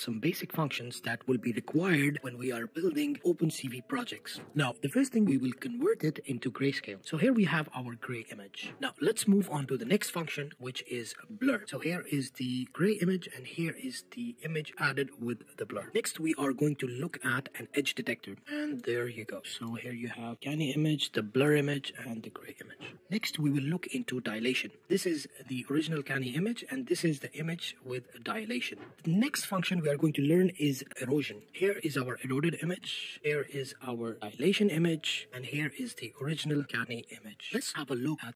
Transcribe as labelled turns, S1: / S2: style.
S1: some basic functions that will be required when we are building OpenCV projects. Now, the first thing we will convert it into grayscale. So here we have our gray image. Now, let's move on to the next function, which is blur. So here is the gray image and here is the image added with the blur. Next, we are going to look at an edge detector. And there you go. So here you have canny image, the blur image, and the gray image. Next, we will look into dilation. This is the original canny image and this is the image with dilation. The next function we are going to learn is erosion. Here is our eroded image, here is our dilation image, and here is the original canny image. Let's have a look at